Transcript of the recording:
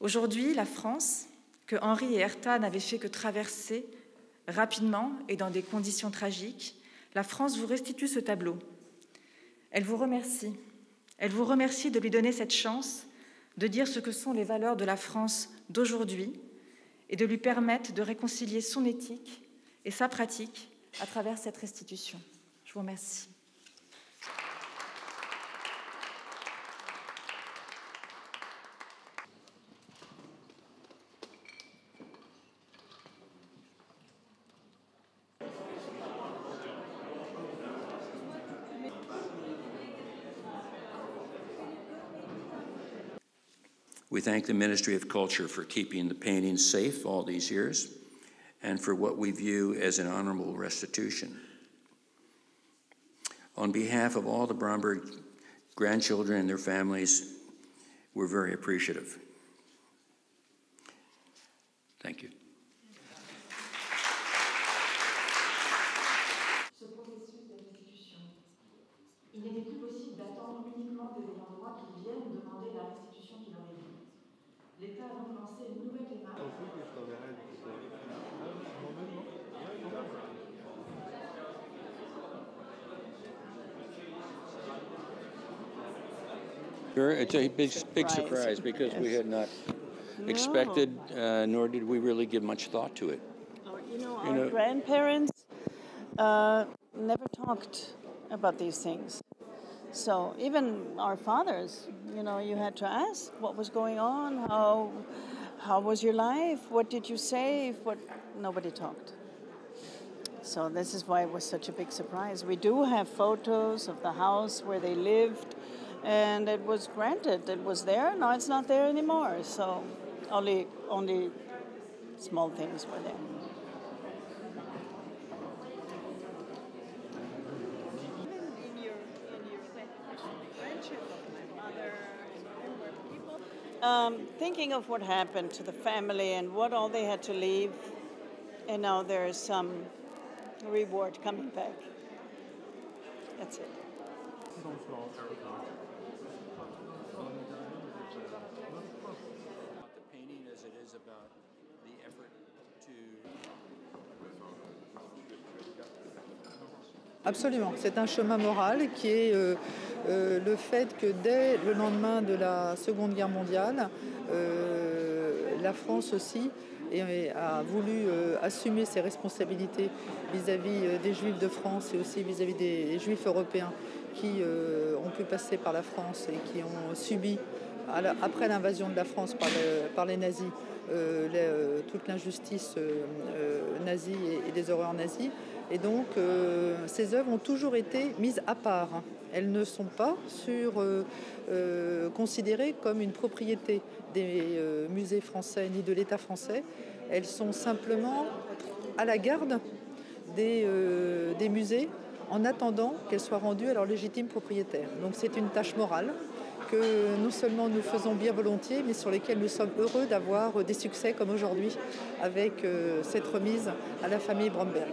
Aujourd'hui, la France, que Henri et Hertha n'avaient fait que traverser rapidement et dans des conditions tragiques, la France vous restitue ce tableau. Elle vous remercie. Elle vous remercie de lui donner cette chance de dire ce que sont les valeurs de la France d'aujourd'hui et de lui permettre de réconcilier son éthique et sa pratique à travers cette restitution. Je vous remercie. We thank the Ministry of Culture for keeping the paintings safe all these years and for what we view as an honorable restitution. On behalf of all the Bromberg grandchildren and their families, we're very appreciative. Thank you. L'État a donc lancé une nouvelle démarche. Sure, it's a big, big surprise. surprise because we had not expected, uh, nor did we really give much thought to it. Oh, You know, You our know- grandparents uh, never talked about these things. So even our fathers, you know, you had to ask what was going on, how how was your life, what did you save, what nobody talked. So this is why it was such a big surprise. We do have photos of the house where they lived, and it was granted. It was there. Now it's not there anymore. So only only small things were there. in your in your friendship of my mother and where people um, thinking of what happened to the family and what all they had to leave and now there's some reward coming back that's it About the painting as it is about the effort to Absolument. C'est un chemin moral qui est euh, euh, le fait que dès le lendemain de la Seconde Guerre mondiale, euh, la France aussi a voulu euh, assumer ses responsabilités vis-à-vis des Juifs de France et aussi vis-à-vis des Juifs européens qui ont pu passer par la France et qui ont subi, après l'invasion de la France par, le- par les nazis, les- euh, toute l'injustice euh, euh, nazie et, les horreurs nazies. Et donc, euh, ces œuvres ont toujours été mises à part. Elles ne sont pas sur, euh, euh, considérées comme une propriété des euh, musées français ni de l'État français. Elles sont simplement à la garde des, euh, des musées en attendant qu'elles soient rendues à leur légitime propriétaire. Donc c'est une tâche morale que non seulement nous faisons bien volontiers, mais sur lesquels nous sommes heureux d'avoir des succès comme aujourd'hui avec euh, cette remise à la famille Bromberg.